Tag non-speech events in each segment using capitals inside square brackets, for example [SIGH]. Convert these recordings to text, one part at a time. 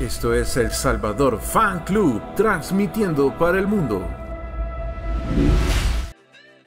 Esto es El Salvador Fan Club, transmitiendo para el mundo.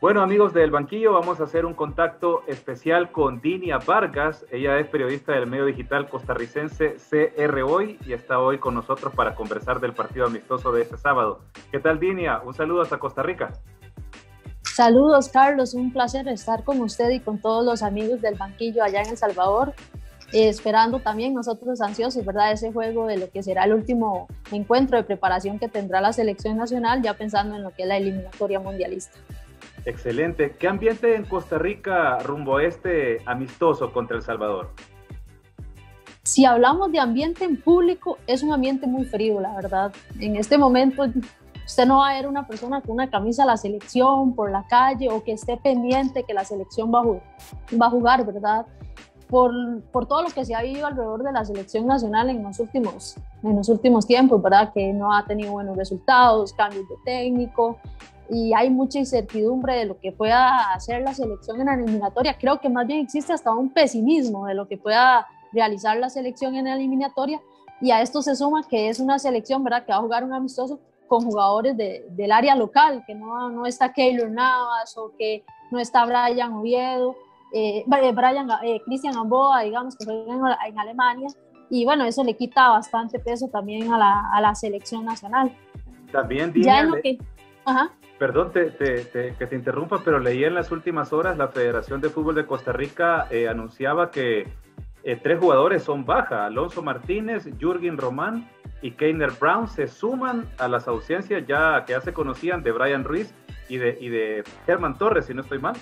Bueno, amigos del banquillo, vamos a hacer un contacto especial con Dinia Vargas. Ella es periodista del medio digital costarricense CR Hoy y está hoy con nosotros para conversar del partido amistoso de este sábado. ¿Qué tal, Dinia? Un saludo hasta Costa Rica. Saludos, Carlos. Un placer estar con usted y con todos los amigos del banquillo allá en El Salvador. Eh, esperando también nosotros ansiosos, ¿verdad? Ese juego de lo que será el último encuentro de preparación que tendrá la selección nacional, ya pensando en lo que es la eliminatoria mundialista. Excelente. ¿Qué ambiente en Costa Rica rumbo a este amistoso contra El Salvador? Si hablamos de ambiente en público, es un ambiente muy frío, la verdad. En este momento, usted no va a ver una persona con una camisa de la selección por la calle o que esté pendiente que la selección va a, va a jugar, ¿verdad? Por, por, todo lo que se ha vivido alrededor de la selección nacional en los últimos, en los últimos tiempos, ¿verdad? Que no ha tenido buenos resultados, cambios de técnico, y hay mucha incertidumbre de lo que pueda hacer la selección en la eliminatoria. Creo que más bien existe hasta un pesimismo de lo que pueda realizar la selección en la eliminatoria y a esto se suma que es una selección ¿verdad? que va a jugar un amistoso con jugadores de, del área local, que no, no está Keylor Navas o que no está Brian Oviedo, eh, Brian, eh, Cristian Gamboa, digamos, que juegan en, Alemania, y bueno, eso le quita bastante peso también a la, a la selección nacional. También, ya que, ajá. Perdón te, que te interrumpa, pero leí en las últimas horas la Federación de Fútbol de Costa Rica eh, anunciaba que eh, tres jugadores son baja. Alonso Martínez, Jürgen Román y Keiner Brown se suman a las ausencias ya que ya se conocían de Brian Ruiz y de, y de Germán Torres, si no estoy mal.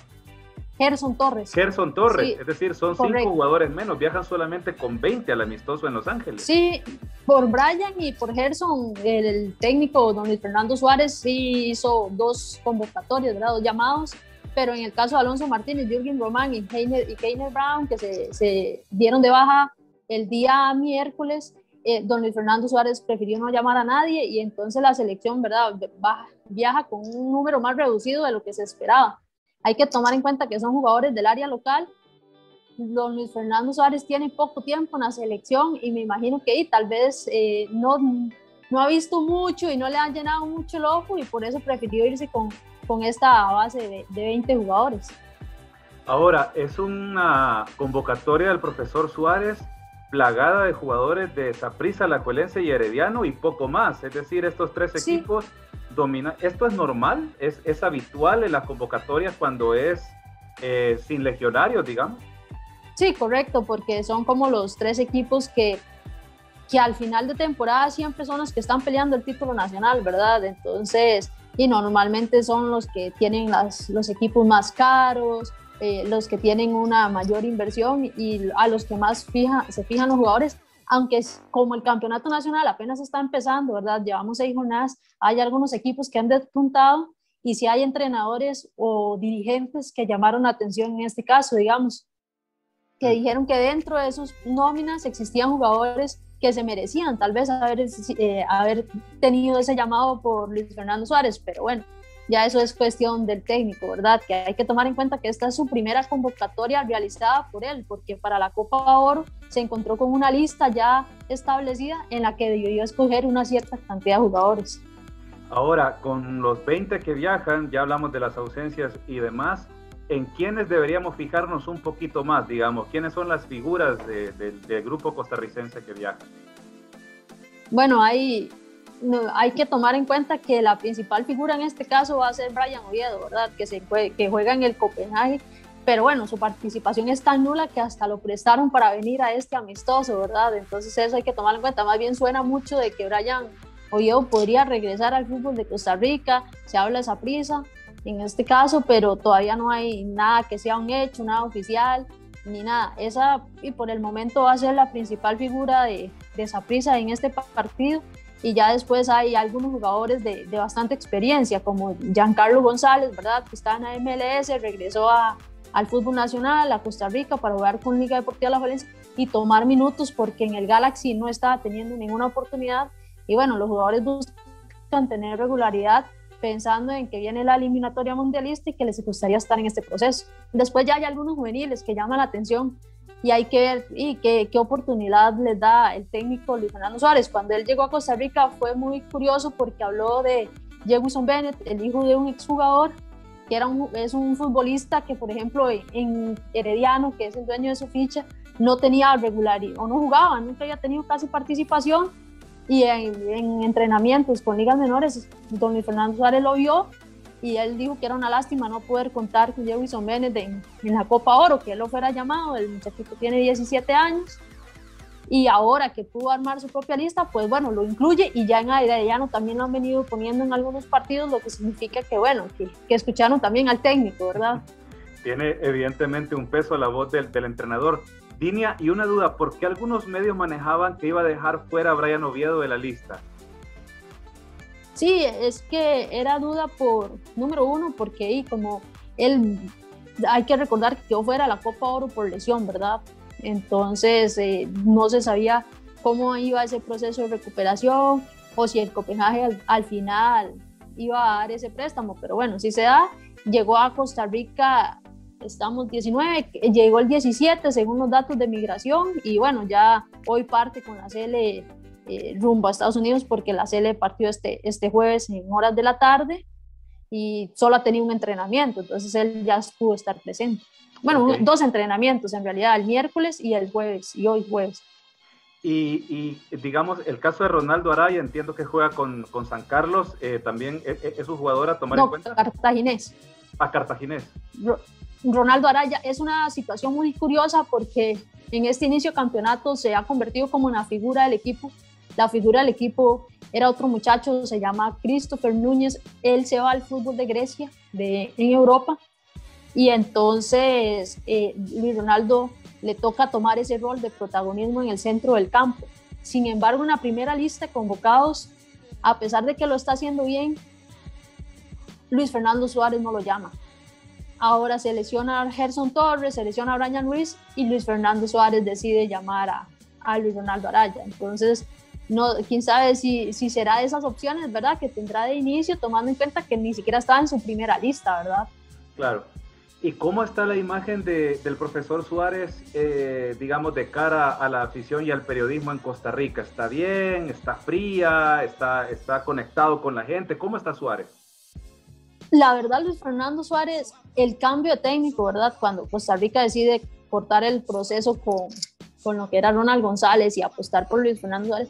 Gerson Torres. Gerson Torres, es decir, son cinco jugadores menos, viajan solamente con 20 al amistoso en Los Ángeles. Sí, por Brian y por Gerson, el, técnico don Fernando Suárez sí hizo dos convocatorias, ¿verdad? dos llamados, pero en el caso de Alonso Martínez, Jürgen Román y Keiner, y Keiner Brown, que se, se, dieron de baja el día miércoles, eh, don Luis Fernando Suárez prefirió no llamar a nadie y entonces la selección, ¿verdad? viaja con un número más reducido de lo que se esperaba hay que tomar en cuenta que son jugadores del área local. Don Luis Fernando Suárez tiene poco tiempo en la selección y me imagino que tal vez eh, no, no ha visto mucho y no le han llenado mucho el ojo y por eso prefirió irse con, con esta base de, de 20 jugadores. Ahora, es una convocatoria del profesor Suárez plagada de jugadores de Saprissa, Lacuelense y Herediano y poco más. Es decir, estos tres equipos domina. ¿Esto es normal? ¿Es, es habitual en las convocatorias cuando es eh, sin legionarios, digamos? Sí, correcto, porque son como los tres equipos que, que al final de temporada siempre son los que están peleando el título nacional, ¿verdad? Entonces, y normalmente son los que tienen las, los equipos más caros, eh, los que tienen una mayor inversión y a los que más fija, se fijan los jugadores aunque es como el campeonato nacional apenas está empezando, ¿verdad? Llevamos seis jornadas, hay algunos equipos que han despuntado y si hay entrenadores o dirigentes que llamaron la atención en este caso, digamos, que dijeron que dentro de sus nóminas existían jugadores que se merecían tal vez haber, eh, haber tenido ese llamado por Luis Fernando Suárez, pero bueno, ya eso es cuestión del técnico, ¿verdad? Que hay que tomar en cuenta que esta es su primera convocatoria realizada por él, porque para la Copa Oro se encontró con una lista ya establecida en la que debió escoger una cierta cantidad de jugadores. Ahora, con los 20 que viajan, ya hablamos de las ausencias y demás, ¿en quiénes deberíamos fijarnos un poquito más, digamos? ¿Quiénes son las figuras del grupo costarricense que viaja? Bueno, hay hay que tomar en cuenta que la principal figura en este caso va a ser Brian Oviedo, ¿verdad? Que, juega en el Copenhague, pero bueno, su participación es tan nula que hasta lo prestaron para venir a este amistoso, ¿verdad? Entonces eso hay que tomar en cuenta. Más bien suena mucho de que Brian Oviedo podría regresar al fútbol de Costa Rica, se habla esa prisa en este caso, pero todavía no hay nada que sea un hecho, nada oficial, ni nada. Esa, y por el momento va a ser la principal figura de, de esa prisa en este partido y ya después hay algunos jugadores de, de, bastante experiencia, como Giancarlo González, ¿verdad? Que está en la MLS, regresó a, al fútbol nacional, a Costa Rica, para jugar con Liga Deportiva La Valencia y tomar minutos, porque en el Galaxy no estaba teniendo ninguna oportunidad. Y bueno, los jugadores buscan tener regularidad pensando en que viene la eliminatoria mundialista y que les gustaría estar en este proceso. Después ya hay algunos juveniles que llaman la atención y hay que ver y qué, qué oportunidad les da el técnico Luis Fernando Suárez. Cuando él llegó a Costa Rica fue muy curioso porque habló de Jefferson Bennett, el hijo de un exjugador, que era un, es un futbolista que, por ejemplo, en Herediano, que es el dueño de su ficha, no tenía regularidad o no jugaba, nunca había tenido casi participación y en, en, entrenamientos con ligas menores, don Luis Fernando Suárez lo vio y él dijo que era una lástima no poder contar con Jefferson Bennett en, en, la Copa Oro, que él lo fuera llamado, el muchachito tiene 17 años y ahora que pudo armar su propia lista, pues bueno, lo incluye y ya en Arellano también lo han venido poniendo en algunos partidos, lo que significa que bueno, que, escucharon también al técnico, ¿verdad? Tiene evidentemente un peso la voz del, del entrenador. Línea y una duda, ¿por qué algunos medios manejaban que iba a dejar fuera a Brian Oviedo de la lista? Sí, es que era duda por, número uno, porque y como él, hay que recordar que quedó fuera la Copa Oro por lesión, ¿verdad? Entonces eh, no se sabía cómo iba ese proceso de recuperación o si el Copenhague al, final iba a dar ese préstamo, pero bueno, si se da, llegó a Costa Rica, estamos 19, llegó el 17 según los datos de migración y bueno, ya hoy parte con la CL eh, rumbo a Estados Unidos porque la CL partió este, este jueves en horas de la tarde y solo ha tenido un entrenamiento, entonces él ya pudo estar presente. Bueno, dos entrenamientos en realidad, el miércoles y el jueves, y hoy jueves. Y, digamos, el caso de Ronaldo Araya, entiendo que juega con, con San Carlos, eh, también es, es, un jugador a tomar en cuenta. Cartaginés. A Cartaginés. Ronaldo Araya es una situación muy curiosa porque en este inicio de campeonato se ha convertido como una figura del equipo la figura del equipo era otro muchacho, se llama Christopher Núñez, él se va al fútbol de Grecia, de, en Europa, y entonces eh, Luis Ronaldo le toca tomar ese rol de protagonismo en el centro del campo. Sin embargo, en la primera lista de convocados, a pesar de que lo está haciendo bien, Luis Fernando Suárez no lo llama. Ahora se lesiona a Gerson Torres, se lesiona a Brian Ruiz y Luis Fernando Suárez decide llamar a, a Luis Ronaldo Araya. Entonces, no, quién sabe si, si será de esas opciones, ¿verdad? Que tendrá de inicio, tomando en cuenta que ni siquiera estaba en su primera lista, ¿verdad? Claro. ¿Y cómo está la imagen de, del profesor Suárez, eh, digamos, de cara a la afición y al periodismo en Costa Rica? ¿Está bien? ¿Está fría? ¿Está, está conectado con la gente? ¿Cómo está Suárez? La verdad, Luis Fernando Suárez, el cambio técnico, ¿verdad? Cuando Costa Rica decide cortar el proceso con, con lo que era Ronald González y apostar por Luis Fernando Suárez,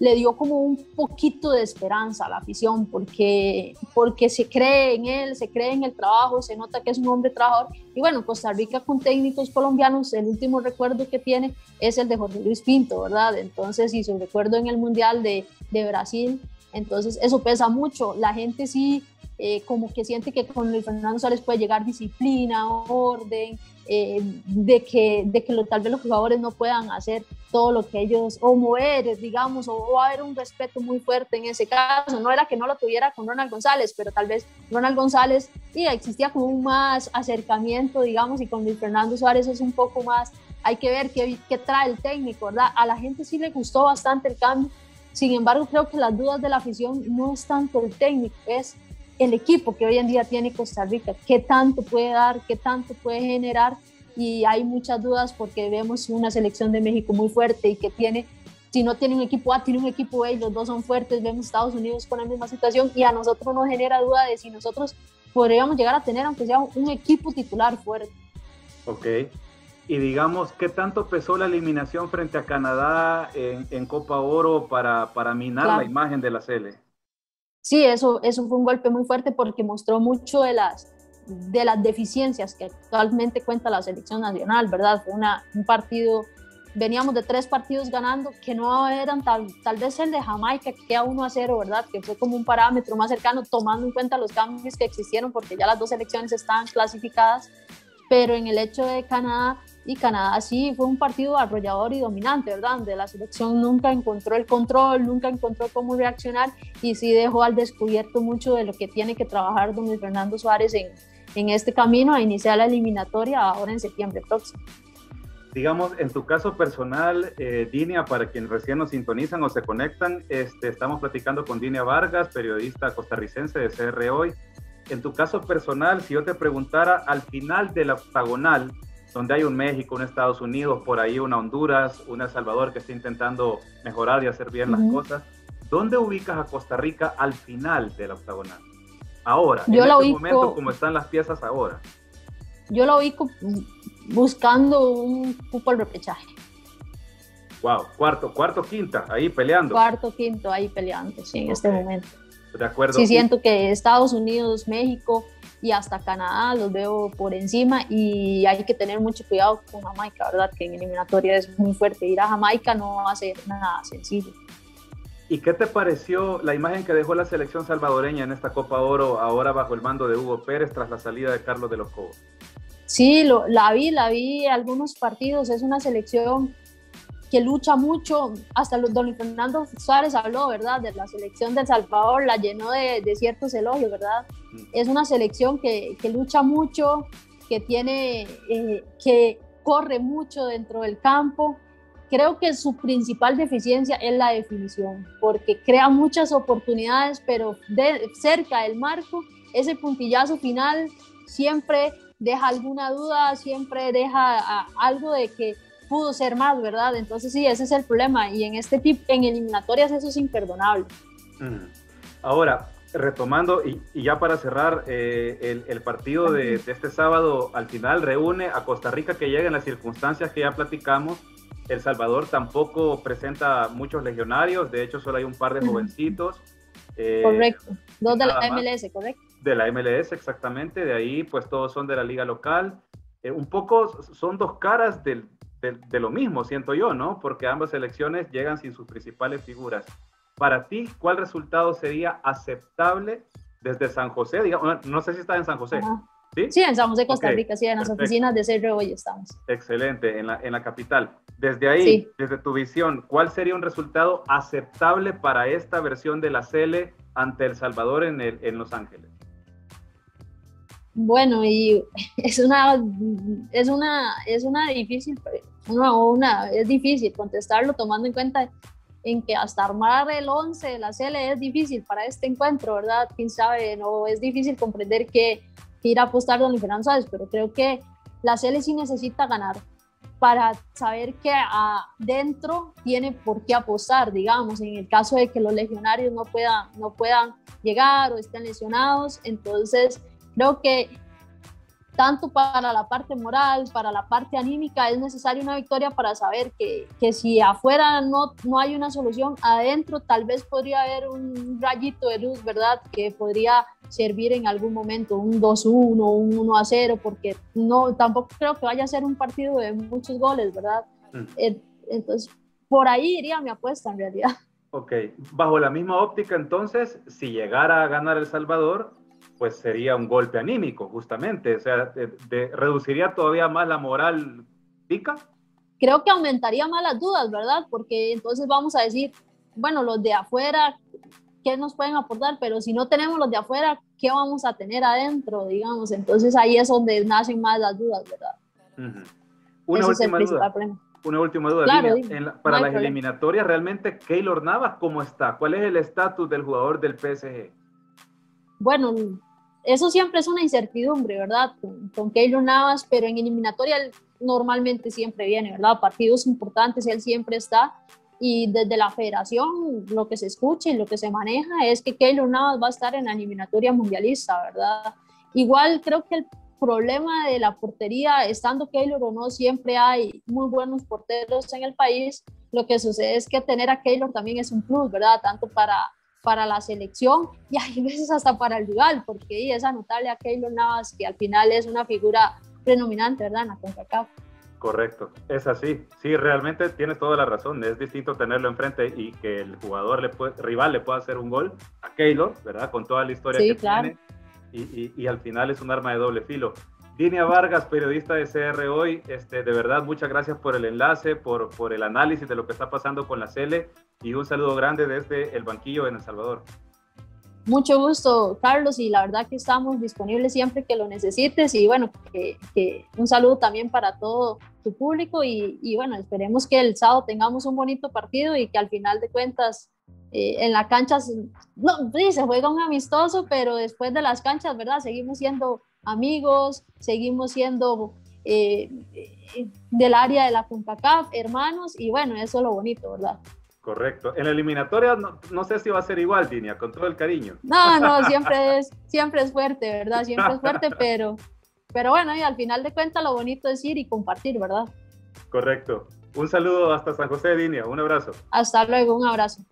le dio como un poquito de esperanza a la afición, porque, porque se cree en él, se cree en el trabajo, se nota que es un hombre trabajador. Y bueno, Costa Rica con técnicos colombianos, el último recuerdo que tiene es el de Jorge Luis Pinto, ¿verdad? Entonces, y su recuerdo en el Mundial de, de Brasil, entonces eso pesa mucho. La gente sí eh, como que siente que con Luis Fernando Suárez puede llegar disciplina, orden, eh, de que, de que tal vez los jugadores no puedan hacer todo lo que ellos, o mover, digamos, o, a haber un respeto muy fuerte en ese caso. No era que no lo tuviera con Ronald González, pero tal vez Ronald González sí, existía como un más acercamiento, digamos, y con Luis Fernando Suárez es un poco más, hay que ver qué, qué trae el técnico, ¿verdad? A la gente sí le gustó bastante el cambio. Sin embargo, creo que las dudas de la afición no es tanto el técnico, es el equipo que hoy en día tiene Costa Rica, qué tanto puede dar, qué tanto puede generar y hay muchas dudas porque vemos una selección de México muy fuerte y que tiene, si no tiene un equipo A, tiene un equipo B y los dos son fuertes, vemos Estados Unidos con la misma situación y a nosotros nos genera duda de si nosotros podríamos llegar a tener aunque sea un equipo titular fuerte. Ok. Y digamos, ¿qué tanto pesó la eliminación frente a Canadá en, Copa Oro para, para minar la imagen de la Sele? Sí, eso, eso fue un golpe muy fuerte porque mostró mucho de las, de las deficiencias que actualmente cuenta la selección nacional, ¿verdad? Fue una, un partido, veníamos de tres partidos ganando que no eran tal, tal vez el de Jamaica, que queda 1 a 0, ¿verdad? Que fue como un parámetro más cercano, tomando en cuenta los cambios que existieron, porque ya las dos selecciones estaban clasificadas, pero en el hecho de Canadá y Canadá sí fue un partido arrollador y dominante, ¿verdad? Donde la selección nunca encontró el control, nunca encontró cómo reaccionar y sí dejó al descubierto mucho de lo que tiene que trabajar don Fernando Suárez en, en este camino a iniciar la eliminatoria ahora en septiembre próximo. Digamos, en tu caso personal, eh, Dinia, para quienes recién nos sintonizan o se conectan, este, estamos platicando con Dinia Vargas, periodista costarricense de CR Hoy. En tu caso personal, si yo te preguntara al final de la octagonal, donde hay un México, un Estados Unidos, por ahí una Honduras, un El Salvador que está intentando mejorar y hacer bien las cosas. ¿Dónde ubicas a Costa Rica al final de la octagonal? Ahora, Yo en este ubico, momento, como están las piezas ahora. Yo lo ubico buscando un fútbol repechaje. Wow, cuarto, cuarto, quinta, ahí peleando. Cuarto, quinto, ahí peleando, sí, en este momento. De acuerdo. Sí, siento que Estados Unidos, México y hasta Canadá los veo por encima y hay que tener mucho cuidado con Jamaica, ¿verdad? Que en eliminatoria es muy fuerte. Ir a Jamaica no va a ser nada sencillo. ¿Y qué te pareció la imagen que dejó la selección salvadoreña en esta Copa Oro ahora bajo el mando de Hugo Pérez tras la salida de Carlos de los Cobos? Sí, lo, la vi, la vi algunos partidos. Es una selección que lucha mucho, hasta don Fernando Suárez habló, ¿verdad? De la selección de El Salvador, la llenó de, de ciertos elogios, ¿verdad? Mm. Es una selección que, que lucha mucho, que tiene, eh, que corre mucho dentro del campo. Creo que su principal deficiencia es la definición, porque crea muchas oportunidades, pero de, cerca del marco, ese puntillazo final siempre deja alguna duda, siempre deja algo de que pudo ser más, ¿verdad? Entonces sí, ese es el problema y en este tipo, en eliminatorias eso es imperdonable. Mm. Ahora, retomando y, ya para cerrar, eh, el, partido de, este sábado al final reúne a Costa Rica que llega en las circunstancias que ya platicamos. El Salvador tampoco presenta muchos legionarios, de hecho solo hay un par de jovencitos. Eh, correcto, dos de la MLS, correcto. De la MLS, exactamente, de ahí pues todos son de la liga local. Eh, un poco son dos caras del, de, lo mismo, siento yo, ¿no? Porque ambas elecciones llegan sin sus principales figuras. Para ti, ¿cuál resultado sería aceptable desde San José? Digamos, no sé si está en San José. ¿Sí? sí, en San José, Costa Rica, sí, en las oficinas de Cerro hoy estamos. Excelente, en la, en la capital. Desde ahí, desde tu visión, ¿cuál sería un resultado aceptable para esta versión de la CL ante El Salvador en, el, en Los Ángeles? Bueno, y [LAUGHS] es una, es una, es una difícil una, una, es difícil contestarlo tomando en cuenta en que hasta armar el 11 de la CL es difícil para este encuentro, ¿verdad? Quién sabe, no es difícil comprender que, ir a apostar Don Fernando Sáenz, pero creo que la CL sí necesita ganar para saber que adentro tiene por qué apostar, digamos, en el caso de que los legionarios no puedan, no puedan llegar o estén lesionados, entonces creo que tanto para la parte moral, para la parte anímica, es necesaria una victoria para saber que, que, si afuera no, no hay una solución, adentro tal vez podría haber un rayito de luz, ¿verdad? Que podría servir en algún momento, un 2-1, un 1-0, porque no, tampoco creo que vaya a ser un partido de muchos goles, ¿verdad? Mm. Entonces, por ahí iría mi apuesta en realidad. Ok, bajo la misma óptica entonces, si llegara a ganar El Salvador, pues sería un golpe anímico, justamente. O sea, reduciría todavía más la moral pica. Creo que aumentaría más las dudas, ¿verdad? Porque entonces vamos a decir, bueno, los de afuera, ¿qué nos pueden aportar? Pero si no tenemos los de afuera, ¿qué vamos a tener adentro, digamos? Entonces ahí es donde nacen más las dudas, ¿verdad? Una última duda. Una última duda. para las eliminatorias, ¿realmente Keylor Navas cómo está? ¿Cuál es el estatus del jugador del PSG? Bueno, eso siempre es una incertidumbre, ¿verdad? Con, con Keylor Navas, pero en eliminatoria normalmente siempre viene, ¿verdad? Partidos importantes, él siempre está. Y desde la federación, lo que se escucha y lo que se maneja es que Keylor Navas va a estar en la eliminatoria mundialista, ¿verdad? Igual creo que el problema de la portería, estando Keylor o no, siempre hay muy buenos porteros en el país. Lo que sucede es que tener a Keylor también es un plus, ¿verdad? Tanto para para la selección y hay veces hasta para el rival, porque es notable a Keylor Navas, que al final es una figura predominante, ¿verdad? En la CONCACAF. Correcto, es así. Sí, realmente tienes toda la razón. Es distinto tenerlo enfrente y que el jugador le puede, rival le pueda hacer un gol a Keylor, ¿verdad? Con toda la historia que tiene. Y, y, y, al final es un arma de doble filo. Dinia Vargas, periodista de CR Hoy, este, de verdad muchas gracias por el enlace, por, por el análisis de lo que está pasando con la CELE y un saludo grande desde el banquillo en El Salvador. Mucho gusto, Carlos, y la verdad que estamos disponibles siempre que lo necesites y bueno, que, un saludo también para todo tu público y, y, bueno, esperemos que el sábado tengamos un bonito partido y que al final de cuentas eh, en la cancha, no, sí, se juega un amistoso, pero después de las canchas, ¿verdad? Seguimos siendo amigos, seguimos siendo eh, del área de la CONCACAF, hermanos, y bueno, eso es lo bonito, ¿verdad? Correcto. En la eliminatoria no, sé si va a ser igual, Dinia, con todo el cariño. No, no, siempre [LAUGHS] es, siempre es fuerte, ¿verdad? Siempre es fuerte, [LAUGHS] pero, pero bueno, y al final de cuentas lo bonito es ir y compartir, ¿verdad? Correcto. Un saludo hasta San José, Dinia. Un abrazo. Hasta luego, un abrazo.